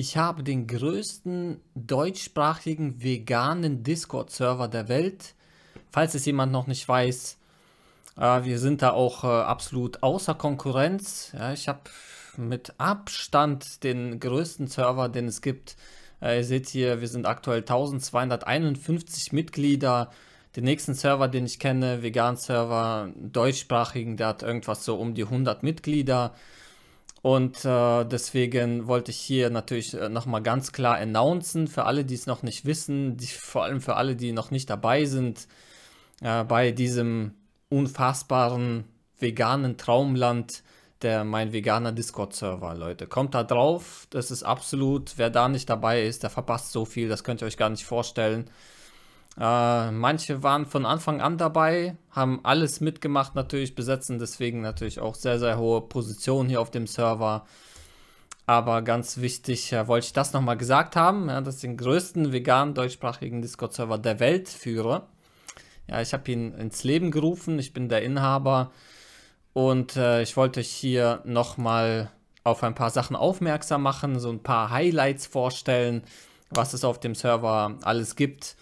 Ich habe den größten deutschsprachigen veganen Discord-Server der Welt. Falls es jemand noch nicht weiß, äh, wir sind da auch äh, absolut außer Konkurrenz. Ja, ich habe mit Abstand den größten Server, den es gibt. Äh, ihr seht hier, wir sind aktuell 1251 Mitglieder. Den nächsten Server, den ich kenne, Vegan-Server, deutschsprachigen, der hat irgendwas so um die 100 Mitglieder. Und äh, deswegen wollte ich hier natürlich äh, nochmal ganz klar announcen, für alle, die es noch nicht wissen, die, vor allem für alle, die noch nicht dabei sind, äh, bei diesem unfassbaren veganen Traumland, der mein veganer Discord-Server, Leute. Kommt da drauf, das ist absolut, wer da nicht dabei ist, der verpasst so viel, das könnt ihr euch gar nicht vorstellen. Äh, manche waren von Anfang an dabei, haben alles mitgemacht natürlich, besetzen deswegen natürlich auch sehr, sehr hohe Positionen hier auf dem Server. Aber ganz wichtig äh, wollte ich das nochmal gesagt haben, ja, dass ich den größten veganen deutschsprachigen Discord-Server der Welt führe. Ja, ich habe ihn ins Leben gerufen, ich bin der Inhaber und äh, ich wollte euch hier nochmal auf ein paar Sachen aufmerksam machen, so ein paar Highlights vorstellen, was es auf dem Server alles gibt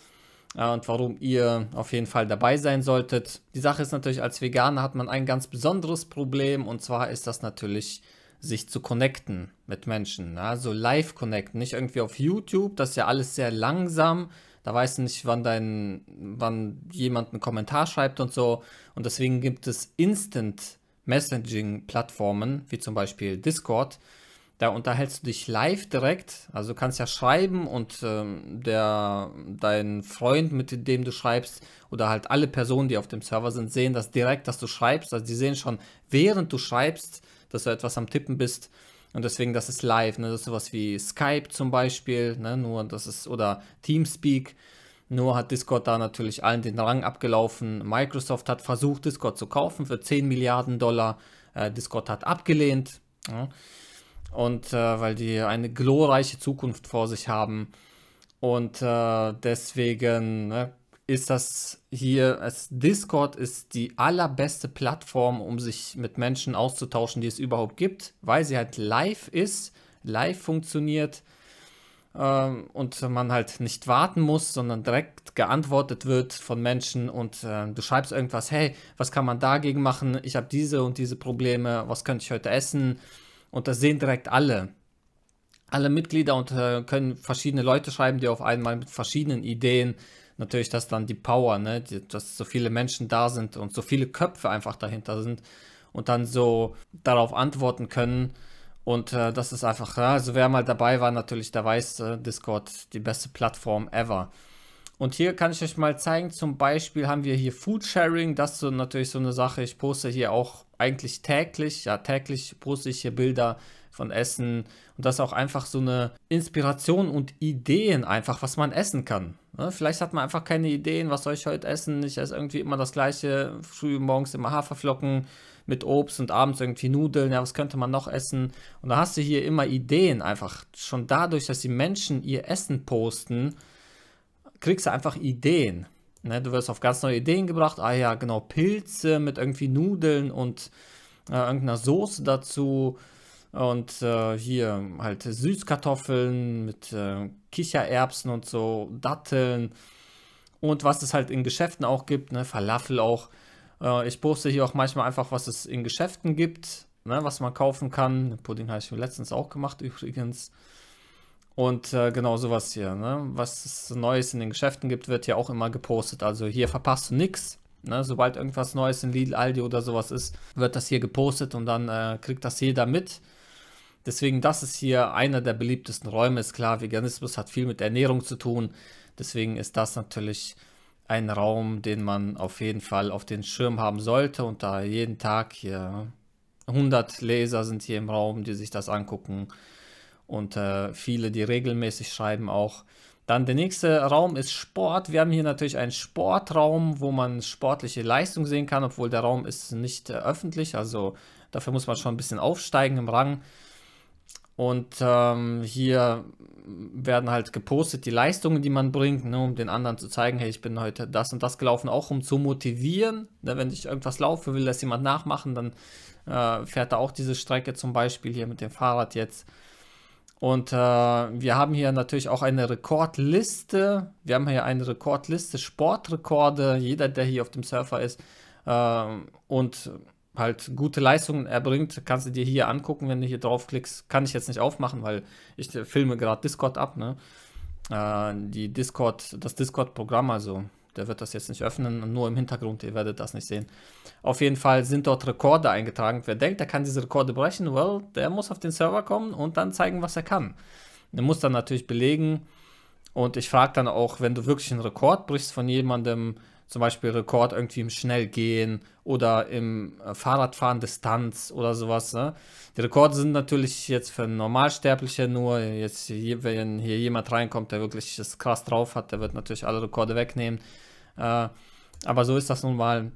und warum ihr auf jeden Fall dabei sein solltet. Die Sache ist natürlich, als Veganer hat man ein ganz besonderes Problem und zwar ist das natürlich sich zu connecten mit Menschen. Also live connecten, nicht irgendwie auf YouTube, das ist ja alles sehr langsam. Da weißt du nicht, wann dein, wann jemand einen Kommentar schreibt und so. Und deswegen gibt es Instant Messaging-Plattformen, wie zum Beispiel Discord, da unterhältst du dich live direkt, also du kannst ja schreiben und ähm, der, dein Freund, mit dem du schreibst, oder halt alle Personen, die auf dem Server sind, sehen das direkt, dass du schreibst. Also die sehen schon, während du schreibst, dass du etwas am Tippen bist. Und deswegen, das ist live. Ne? Das ist sowas wie Skype zum Beispiel, ne? nur das ist, oder Teamspeak. Nur hat Discord da natürlich allen den Rang abgelaufen. Microsoft hat versucht, Discord zu kaufen für 10 Milliarden Dollar. Äh, Discord hat abgelehnt. Ja? Und äh, weil die eine glorreiche Zukunft vor sich haben. Und äh, deswegen ne, ist das hier, es, Discord ist die allerbeste Plattform, um sich mit Menschen auszutauschen, die es überhaupt gibt, weil sie halt live ist, live funktioniert äh, und man halt nicht warten muss, sondern direkt geantwortet wird von Menschen und äh, du schreibst irgendwas, hey, was kann man dagegen machen? Ich habe diese und diese Probleme, was könnte ich heute essen? Und das sehen direkt alle. Alle Mitglieder und äh, können verschiedene Leute schreiben, die auf einmal mit verschiedenen Ideen, natürlich das dann die Power, ne, die, dass so viele Menschen da sind und so viele Köpfe einfach dahinter sind und dann so darauf antworten können. Und äh, das ist einfach, ja, also wer mal dabei war, natürlich, der weiß, äh, Discord die beste Plattform ever. Und hier kann ich euch mal zeigen, zum Beispiel haben wir hier Food Sharing, das ist so natürlich so eine Sache, ich poste hier auch eigentlich täglich, ja täglich poste ich hier Bilder von Essen und das ist auch einfach so eine Inspiration und Ideen einfach, was man essen kann. Ne? Vielleicht hat man einfach keine Ideen, was soll ich heute essen, ich esse irgendwie immer das gleiche, früh morgens immer Haferflocken mit Obst und abends irgendwie Nudeln, ja was könnte man noch essen und da hast du hier immer Ideen einfach, schon dadurch, dass die Menschen ihr Essen posten, kriegst du einfach Ideen. Ne? Du wirst auf ganz neue Ideen gebracht. Ah ja, genau, Pilze mit irgendwie Nudeln und äh, irgendeiner Soße dazu. Und äh, hier halt Süßkartoffeln mit äh, Kichererbsen und so, Datteln. Und was es halt in Geschäften auch gibt, ne? Falafel auch. Äh, ich poste hier auch manchmal einfach, was es in Geschäften gibt, ne? was man kaufen kann. Pudding habe ich letztens auch gemacht übrigens. Und äh, genau sowas hier, ne? Was es Neues in den Geschäften gibt, wird ja auch immer gepostet. Also hier verpasst du nichts. Ne? Sobald irgendwas Neues in Lidl, Aldi oder sowas ist, wird das hier gepostet und dann äh, kriegt das jeder mit. Deswegen, das ist hier einer der beliebtesten Räume. Ist klar, Veganismus hat viel mit Ernährung zu tun. Deswegen ist das natürlich ein Raum, den man auf jeden Fall auf den Schirm haben sollte. Und da jeden Tag hier 100 Leser sind hier im Raum, die sich das angucken und äh, viele, die regelmäßig schreiben auch. Dann der nächste Raum ist Sport. Wir haben hier natürlich einen Sportraum, wo man sportliche Leistung sehen kann, obwohl der Raum ist nicht äh, öffentlich. Also dafür muss man schon ein bisschen aufsteigen im Rang. Und ähm, hier werden halt gepostet die Leistungen, die man bringt, ne, um den anderen zu zeigen, hey, ich bin heute das und das gelaufen, auch um zu motivieren. Ne, wenn ich irgendwas laufe, will das jemand nachmachen, dann äh, fährt er auch diese Strecke zum Beispiel hier mit dem Fahrrad jetzt. Und äh, wir haben hier natürlich auch eine Rekordliste. Wir haben hier eine Rekordliste, Sportrekorde. Jeder, der hier auf dem Surfer ist äh, und halt gute Leistungen erbringt, kannst du dir hier angucken, wenn du hier draufklickst. Kann ich jetzt nicht aufmachen, weil ich filme gerade Discord ab. Ne? Äh, die Discord, das Discord-Programm, also der wird das jetzt nicht öffnen, nur im Hintergrund, ihr werdet das nicht sehen. Auf jeden Fall sind dort Rekorde eingetragen. Wer denkt, er kann diese Rekorde brechen, well, der muss auf den Server kommen und dann zeigen, was er kann. Er muss dann natürlich belegen und ich frage dann auch, wenn du wirklich einen Rekord brichst von jemandem, zum Beispiel Rekord irgendwie im Schnellgehen oder im äh, Fahrradfahren Distanz oder sowas. Ne? Die Rekorde sind natürlich jetzt für Normalsterbliche nur. Jetzt, wenn hier jemand reinkommt, der wirklich das krass drauf hat, der wird natürlich alle Rekorde wegnehmen. Äh, aber so ist das nun mal.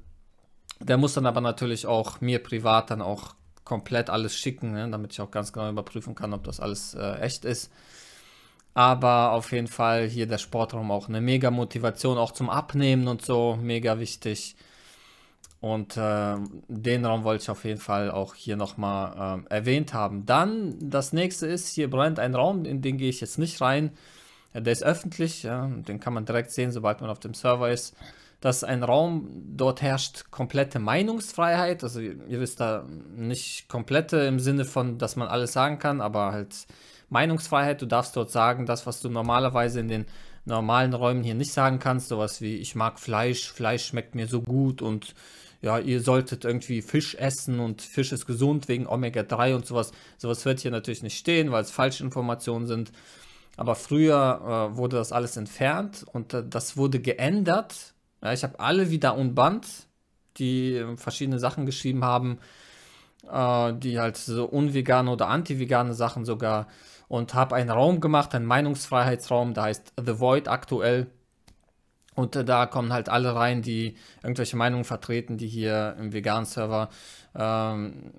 Der muss dann aber natürlich auch mir privat dann auch komplett alles schicken, ne? damit ich auch ganz genau überprüfen kann, ob das alles äh, echt ist. Aber auf jeden Fall hier der Sportraum auch eine mega Motivation, auch zum Abnehmen und so, mega wichtig. Und äh, den Raum wollte ich auf jeden Fall auch hier nochmal äh, erwähnt haben. Dann das nächste ist, hier brennt ein Raum, in den gehe ich jetzt nicht rein. Der ist öffentlich, ja, den kann man direkt sehen, sobald man auf dem Server ist. Das ist ein Raum, dort herrscht komplette Meinungsfreiheit. Also ihr wisst da nicht komplette im Sinne von, dass man alles sagen kann, aber halt Meinungsfreiheit. Du darfst dort sagen, das, was du normalerweise in den normalen Räumen hier nicht sagen kannst. Sowas wie, ich mag Fleisch, Fleisch schmeckt mir so gut und ja, ihr solltet irgendwie Fisch essen und Fisch ist gesund wegen Omega-3 und sowas. Sowas wird hier natürlich nicht stehen, weil es falsche Informationen sind. Aber früher äh, wurde das alles entfernt und äh, das wurde geändert. Ja, ich habe alle wieder unbannt, die äh, verschiedene Sachen geschrieben haben, äh, die halt so unvegane oder anti-vegane Sachen sogar und habe einen Raum gemacht, einen Meinungsfreiheitsraum, der heißt The Void aktuell. Und äh, da kommen halt alle rein, die irgendwelche Meinungen vertreten, die hier im veganen Server ähm,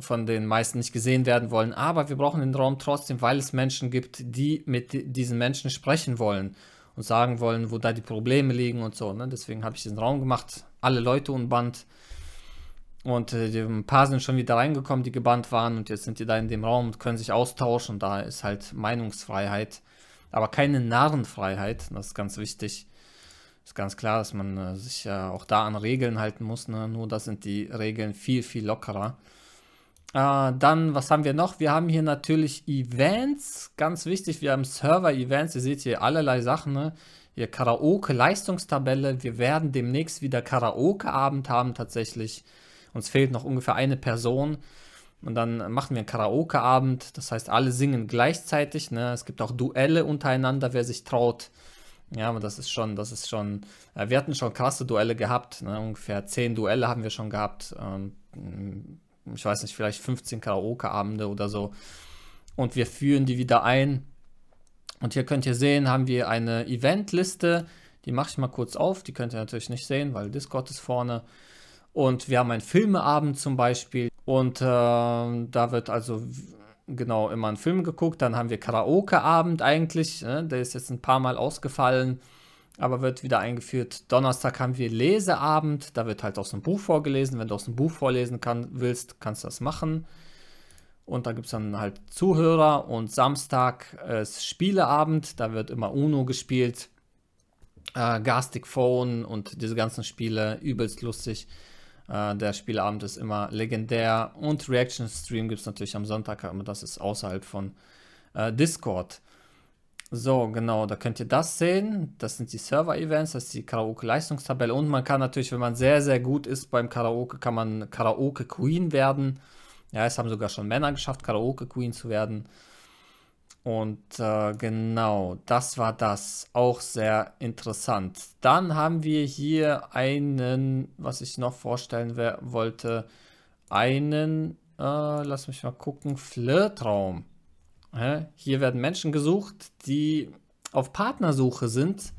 von den meisten nicht gesehen werden wollen. Aber wir brauchen den Raum trotzdem, weil es Menschen gibt, die mit diesen Menschen sprechen wollen und sagen wollen, wo da die Probleme liegen und so. Ne? Deswegen habe ich diesen Raum gemacht, alle Leute unband. Und äh, ein paar sind schon wieder reingekommen, die gebannt waren und jetzt sind die da in dem Raum und können sich austauschen. Und da ist halt Meinungsfreiheit, aber keine Narrenfreiheit. Das ist ganz wichtig. Ist ganz klar, dass man äh, sich ja auch da an Regeln halten muss. Ne? Nur da sind die Regeln viel, viel lockerer. Äh, dann, was haben wir noch? Wir haben hier natürlich Events. Ganz wichtig, wir haben Server-Events. Ihr seht hier allerlei Sachen. Ne? Hier Karaoke-Leistungstabelle. Wir werden demnächst wieder Karaoke-Abend haben tatsächlich. Uns fehlt noch ungefähr eine Person. Und dann machen wir einen Karaoke-Abend. Das heißt, alle singen gleichzeitig. Ne? Es gibt auch Duelle untereinander, wer sich traut. Ja, aber das ist schon, das ist schon, äh, wir hatten schon krasse Duelle gehabt, ne? ungefähr zehn Duelle haben wir schon gehabt. Ähm, ich weiß nicht, vielleicht 15 Karaoke-Abende oder so. Und wir führen die wieder ein. Und hier könnt ihr sehen, haben wir eine Eventliste. Die mache ich mal kurz auf. Die könnt ihr natürlich nicht sehen, weil Discord ist vorne. Und wir haben einen Filmeabend zum Beispiel. Und äh, da wird also genau immer ein Film geguckt. Dann haben wir Karaoke-Abend eigentlich. Ne? Der ist jetzt ein paar Mal ausgefallen, aber wird wieder eingeführt. Donnerstag haben wir Leseabend. Da wird halt aus dem Buch vorgelesen. Wenn du aus dem Buch vorlesen kann, willst, kannst du das machen. Und da gibt es dann halt Zuhörer. Und Samstag ist Spieleabend. Da wird immer Uno gespielt. Äh, Gastic Phone und diese ganzen Spiele. Übelst lustig. Äh, der Spielabend ist immer legendär und Reaction Stream gibt es natürlich am Sonntag, aber das ist außerhalb von äh, Discord. So, genau, da könnt ihr das sehen. Das sind die Server-Events, das ist die Karaoke-Leistungstabelle. Und man kann natürlich, wenn man sehr, sehr gut ist beim Karaoke, kann man Karaoke-Queen werden. Ja, es haben sogar schon Männer geschafft, Karaoke-Queen zu werden. Und äh, genau, das war das. Auch sehr interessant. Dann haben wir hier einen, was ich noch vorstellen wollte, einen, äh, lass mich mal gucken, Flirtraum. Hä? Hier werden Menschen gesucht, die auf Partnersuche sind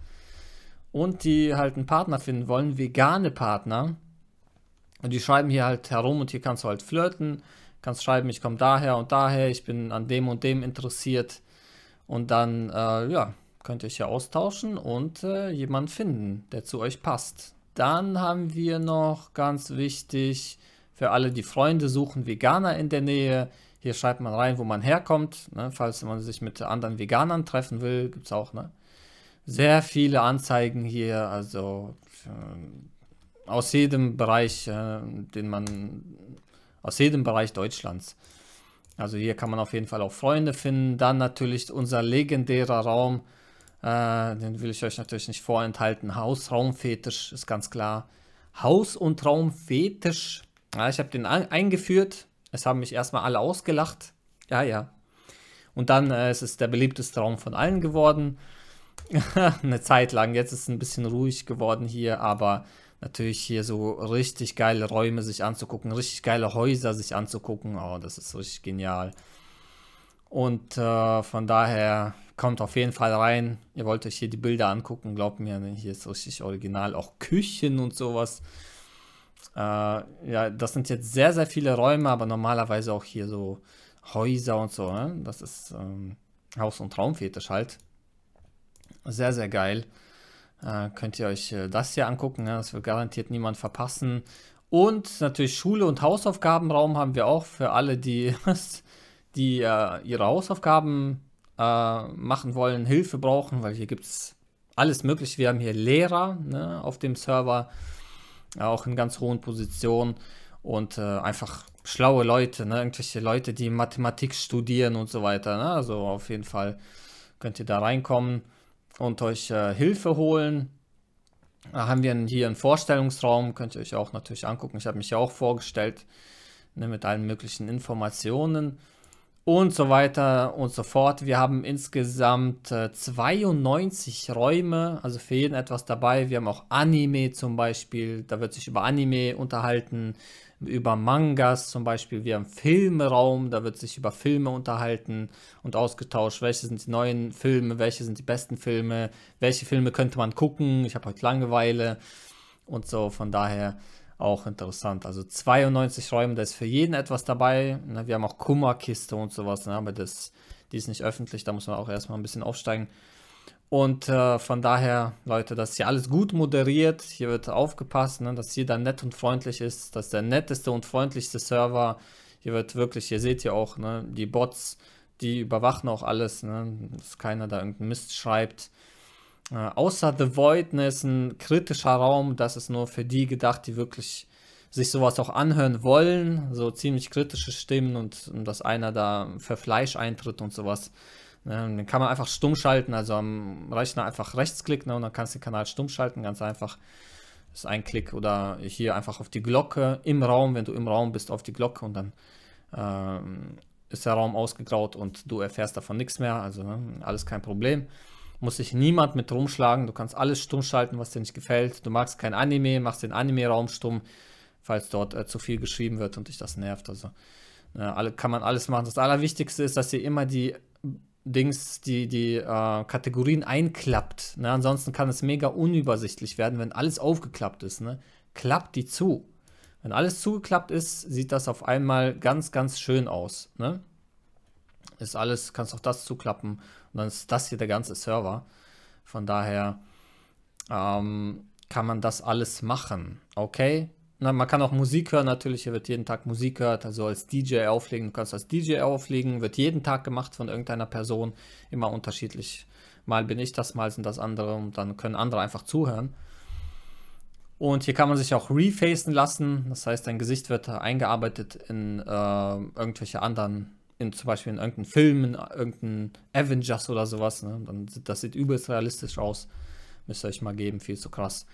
und die halt einen Partner finden wollen, vegane Partner. Und die schreiben hier halt herum und hier kannst du halt flirten kannst schreiben, ich komme daher und daher, ich bin an dem und dem interessiert. Und dann, äh, ja, könnt ihr euch ja austauschen und äh, jemanden finden, der zu euch passt. Dann haben wir noch ganz wichtig für alle, die Freunde suchen, Veganer in der Nähe. Hier schreibt man rein, wo man herkommt. Ne? Falls man sich mit anderen Veganern treffen will, gibt es auch ne? sehr viele Anzeigen hier. Also äh, aus jedem Bereich, äh, den man, aus jedem Bereich Deutschlands. Also hier kann man auf jeden Fall auch Freunde finden. Dann natürlich unser legendärer Raum. Äh, den will ich euch natürlich nicht vorenthalten. Haus-Raumfetisch ist ganz klar. Haus- und Raumfetisch. Ja, ich habe den eingeführt. Es haben mich erstmal alle ausgelacht. Ja, ja. Und dann äh, es ist es der beliebteste Raum von allen geworden. Eine Zeit lang. Jetzt ist es ein bisschen ruhig geworden hier, aber natürlich hier so richtig geile Räume sich anzugucken, richtig geile Häuser sich anzugucken. Oh, das ist richtig genial. Und äh, von daher kommt auf jeden Fall rein. Ihr wollt euch hier die Bilder angucken, glaubt mir, ne, hier ist richtig original. Auch Küchen und sowas. Äh, ja, das sind jetzt sehr, sehr viele Räume, aber normalerweise auch hier so Häuser und so. Ne? Das ist ähm, Haus- und Traumfetisch halt. Sehr, sehr geil. Äh, könnt ihr euch äh, das hier angucken. Ne? Das wird garantiert niemand verpassen. Und natürlich Schule und Hausaufgabenraum haben wir auch für alle, die, die äh, ihre Hausaufgaben äh, machen wollen, Hilfe brauchen, weil hier gibt es alles mögliche. Wir haben hier Lehrer ne, auf dem Server, auch in ganz hohen Positionen und äh, einfach schlaue Leute, ne, irgendwelche Leute, die Mathematik studieren und so weiter. Ne? Also auf jeden Fall könnt ihr da reinkommen und euch äh, Hilfe holen. Da haben wir hier einen Vorstellungsraum, könnt ihr euch auch natürlich angucken. Ich habe mich ja auch vorgestellt ne, mit allen möglichen Informationen und so weiter und so fort. Wir haben insgesamt äh, 92 Räume, also für jeden etwas dabei. Wir haben auch Anime zum Beispiel, da wird sich über Anime unterhalten über Mangas zum Beispiel. Wir haben Filmeraum, da wird sich über Filme unterhalten und ausgetauscht. Welche sind die neuen Filme, welche sind die besten Filme, welche Filme könnte man gucken. Ich habe heute Langeweile und so. Von daher auch interessant. Also 92 Räume, da ist für jeden etwas dabei. Ne, wir haben auch Kummerkiste und sowas, ne, aber das, die ist nicht öffentlich, da muss man auch erstmal ein bisschen aufsteigen. Und äh, von daher, Leute, das ist hier alles gut moderiert. Hier wird aufgepasst, ne, dass jeder nett und freundlich ist. Das ist der netteste und freundlichste Server. Hier wird wirklich, hier seht ihr auch, ne, die Bots, die überwachen auch alles, ne, dass keiner da irgendeinen Mist schreibt. Äh, außer The Void ne, ist ein kritischer Raum. Das ist nur für die gedacht, die wirklich sich sowas auch anhören wollen. So ziemlich kritische Stimmen und, und dass einer da für Fleisch eintritt und sowas. Ähm, den kann man einfach stumm schalten, also am Rechner einfach Rechtsklick ne, und dann kannst du den Kanal stumm schalten, ganz einfach. Das ist ein Klick oder hier einfach auf die Glocke im Raum, wenn du im Raum bist, auf die Glocke und dann ähm, ist der Raum ausgegraut und du erfährst davon nichts mehr, also ne, alles kein Problem. Muss sich niemand mit rumschlagen, du kannst alles stumm schalten, was dir nicht gefällt. Du magst kein Anime, machst den Anime-Raum stumm, falls dort äh, zu viel geschrieben wird und dich das nervt. Also äh, alle, kann man alles machen. Das Allerwichtigste ist, dass ihr immer die Dings, die, die äh, Kategorien einklappt. Ne? Ansonsten kann es mega unübersichtlich werden, wenn alles aufgeklappt ist. Ne? Klappt die zu. Wenn alles zugeklappt ist, sieht das auf einmal ganz, ganz schön aus. Ne? Ist alles, kannst auch das zuklappen. Und dann ist das hier der ganze Server. Von daher ähm, kann man das alles machen. Okay, na, man kann auch Musik hören, natürlich, hier wird jeden Tag Musik gehört, also als DJ auflegen, du kannst als DJ auflegen, wird jeden Tag gemacht von irgendeiner Person, immer unterschiedlich. Mal bin ich das, mal sind das andere. Und dann können andere einfach zuhören. Und hier kann man sich auch refacen lassen, das heißt, dein Gesicht wird eingearbeitet in äh, irgendwelche anderen, in, zum Beispiel in irgendeinen Film, in irgendeinen Avengers oder sowas. Ne? Dann, das sieht übelst realistisch aus. Müsst ihr euch mal geben, viel zu krass.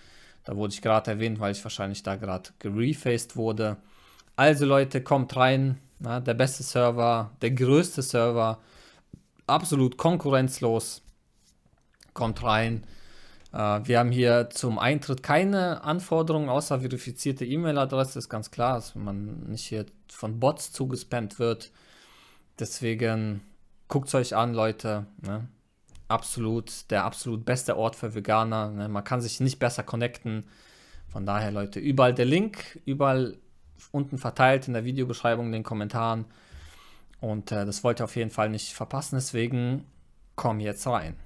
Da wurde ich gerade erwähnt, weil ich wahrscheinlich da gerade gerefaced wurde. Also Leute, kommt rein. Na, der beste Server, der größte Server, absolut konkurrenzlos. Kommt rein. Äh, wir haben hier zum Eintritt keine Anforderungen außer verifizierte E-Mail-Adresse. Ist ganz klar, dass man nicht hier von Bots zugespammt wird. Deswegen guckt es euch an, Leute. Ne? absolut der absolut beste Ort für Veganer. Ne? Man kann sich nicht besser connecten. Von daher, Leute, überall der Link, überall unten verteilt in der Videobeschreibung, in den Kommentaren. Und äh, das wollt ihr auf jeden Fall nicht verpassen. Deswegen komm jetzt rein.